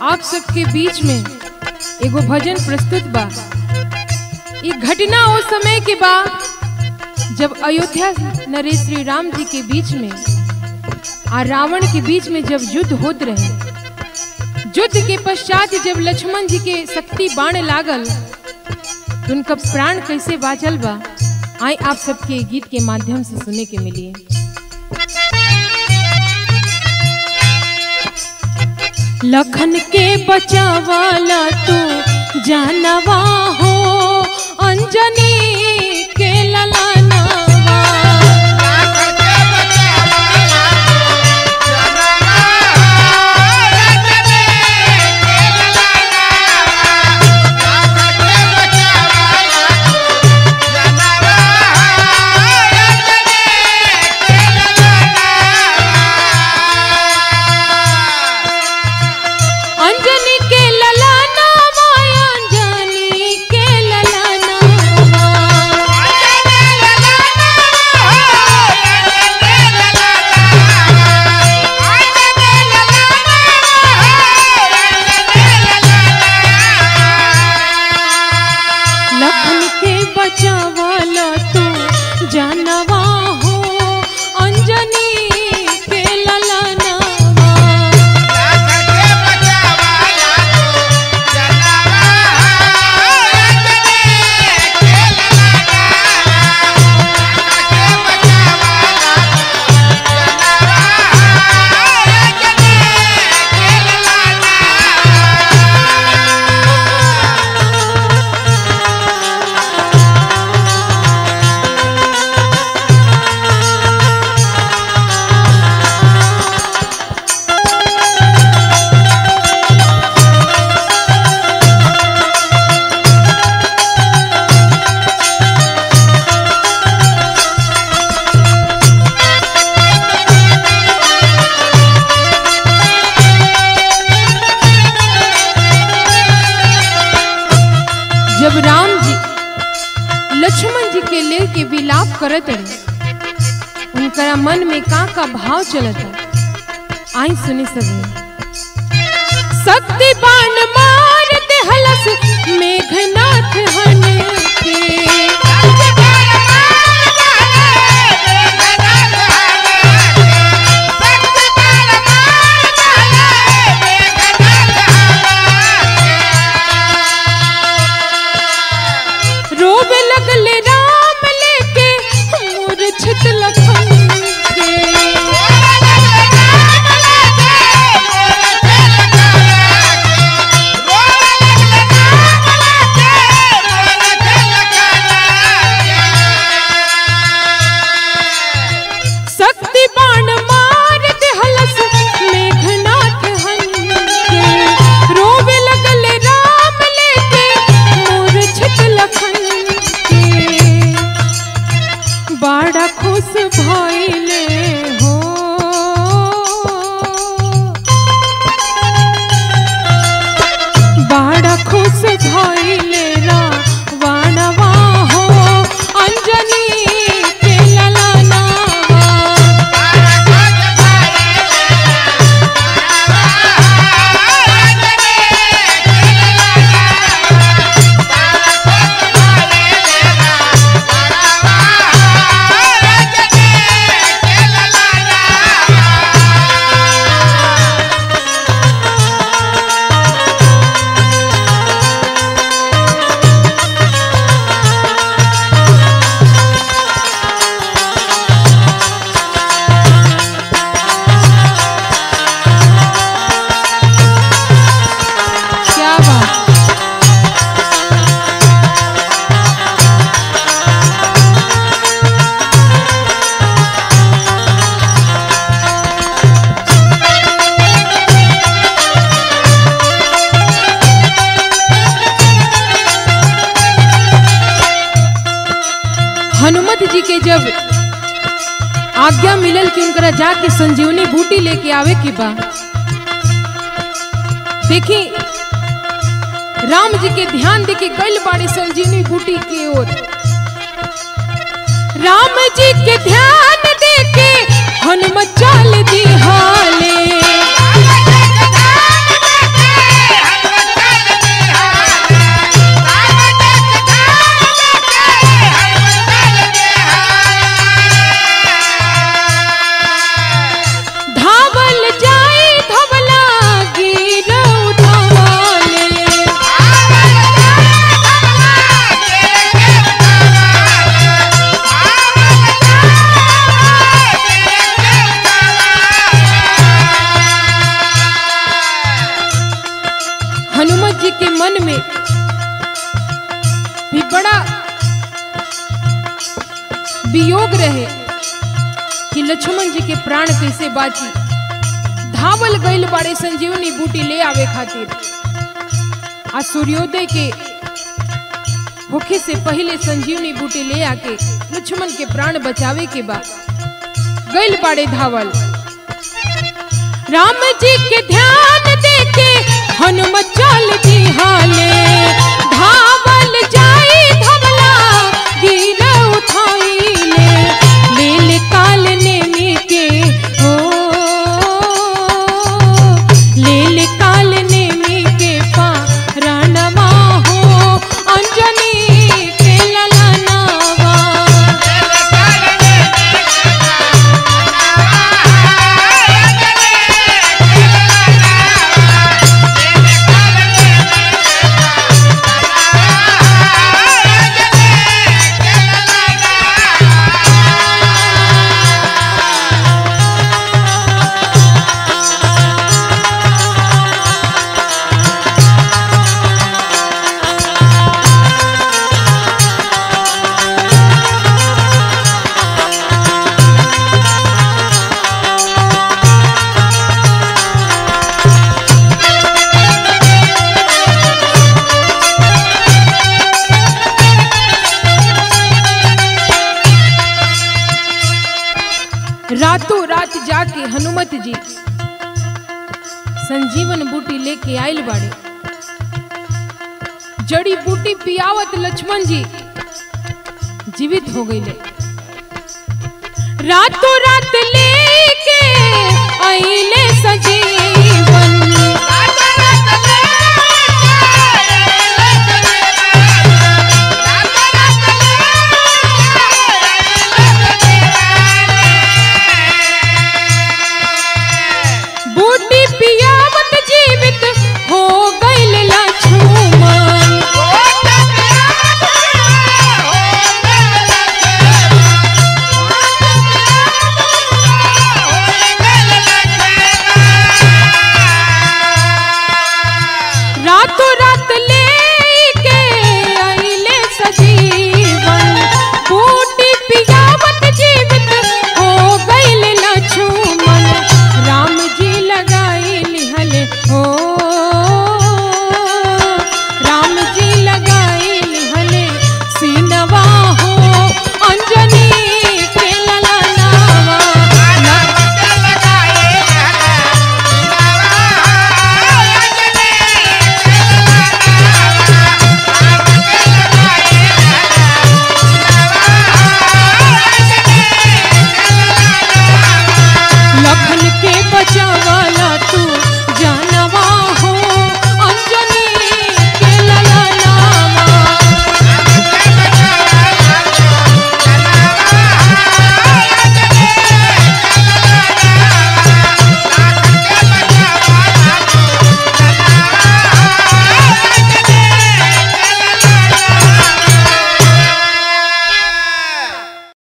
सबके बीच में एगो भजन प्रस्तुत बा। घटना उस समय के बा, जब अयोध्या नरेश श्री राम जी के बीच में आ रावण के बीच में जब युद्ध होत रहे। युद्ध के पश्चात जब लक्ष्मण जी के शक्ति बाण लागल तो उनका प्राण कैसे बाचल बा आए आप सबके गीत के माध्यम से सुने के मिली लखन के बचावाला तू जानवा हो अंजनी। करत रहे। उनका मन में का का भाव चलत है आई सुनी सब शक्ति बाण मार दे हलस मेघनाथ हने के। ভয় हनुमत जी के जब आज्ञा मिलल कि उनकरा जाके संजीवनी बूटी लेके आवे के बा, देखी राम जी के ध्यान देके गल बाड़ी संजीवनी बूटी की ओर। राम जी के ध्यान देके हनुमत चाल दी हाले के मन में भी बड़ा वियोग रहे कि लक्ष्मण जी के प्राण कैसे बाची धावल गैल बाड़े संजीवनी बूटी ले आवे खातिर। आ सूर्योदय के होखे से पहले संजीवनी बूटी ले आके लक्ष्मण के प्राण बचावे के बाद गैल बाड़े धावल। राम जी के ध्यान दे हनुमत चाल जी हाले। भगवत जी, संजीवन बूटी लेके आयल बाड़े। जड़ी बूटी पियावत लक्ष्मण जी, जीवित हो गई रातों रात लेके आइले सजीवन।